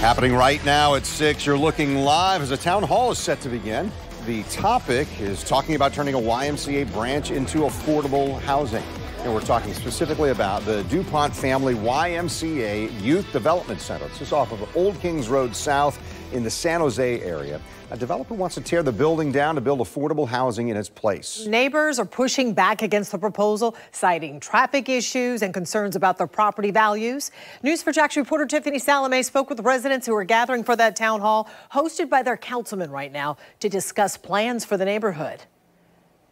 Happening right now at 6, you're looking live as a town hall is set to begin. The topic is talking about turning a YMCA branch into affordable housing. And we're talking specifically about the DuPont Family YMCA Youth Development Center. This is off of Old Kings Road South in the San Jose area. A developer wants to tear the building down to build affordable housing in its place. Neighbors are pushing back against the proposal, citing traffic issues and concerns about their property values. News4JAX reporter Tiffany Salameh spoke with residents who are gathering for that town hall, hosted by their councilman right now, to discuss plans for the neighborhood.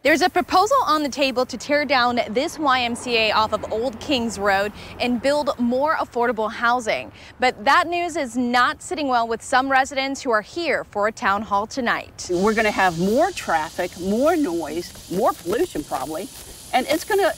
There's a proposal on the table to tear down this YMCA off of Old Kings Road and build more affordable housing. But that news is not sitting well with some residents who are here for a town hall tonight. We're going to have more traffic, more noise, more pollution probably, and it's going to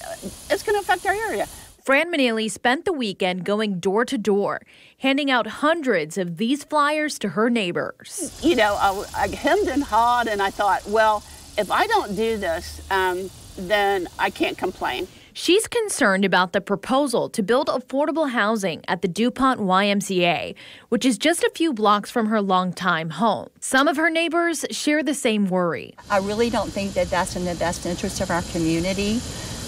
it's going to affect our area. Fran Manili spent the weekend going door to door, handing out hundreds of these flyers to her neighbors. You know, I, I hemmed and hawed, and I thought, well, if I don't do this, um, then I can't complain. She's concerned about the proposal to build affordable housing at the DuPont YMCA, which is just a few blocks from her longtime home. Some of her neighbors share the same worry. I really don't think that that's in the best interest of our community.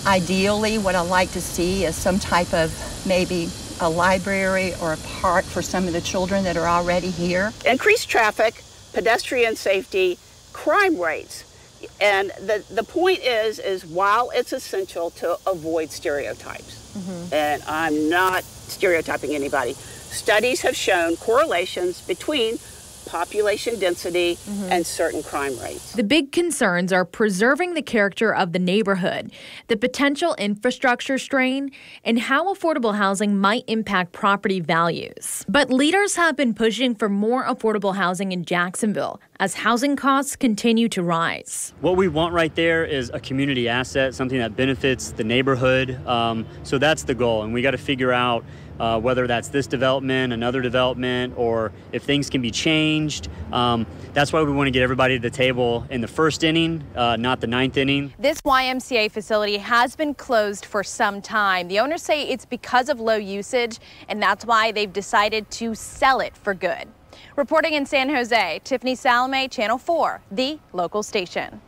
Ideally, what I'd like to see is some type of maybe a library or a park for some of the children that are already here. Increased traffic, pedestrian safety, crime rates and the, the point is, is while it's essential to avoid stereotypes, mm-hmm. and I'm not stereotyping anybody, studies have shown correlations between population density mm-hmm. and certain crime rates. The big concerns are preserving the character of the neighborhood, the potential infrastructure strain, and how affordable housing might impact property values. But leaders have been pushing for more affordable housing in Jacksonville as housing costs continue to rise. What we want right there is a community asset, something that benefits the neighborhood. Um, so that's the goal, and we got to figure out uh, whether that's this development, another development, or if things can be changed. Um, that's why we want to get everybody to the table in the first inning, uh, not the ninth inning. This YMCA facility has been closed for some time. The owners say it's because of low usage, and that's why they've decided to sell it for good. Reporting in San Jose, Tiffany Salameh, Channel 4, the local station.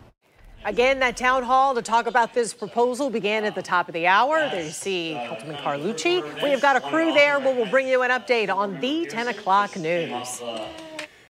Again, that town hall to talk about this proposal began at the top of the hour. There you see Councilman Carlucci. We have got a crew there. We will bring you an update on the 10 o'clock news.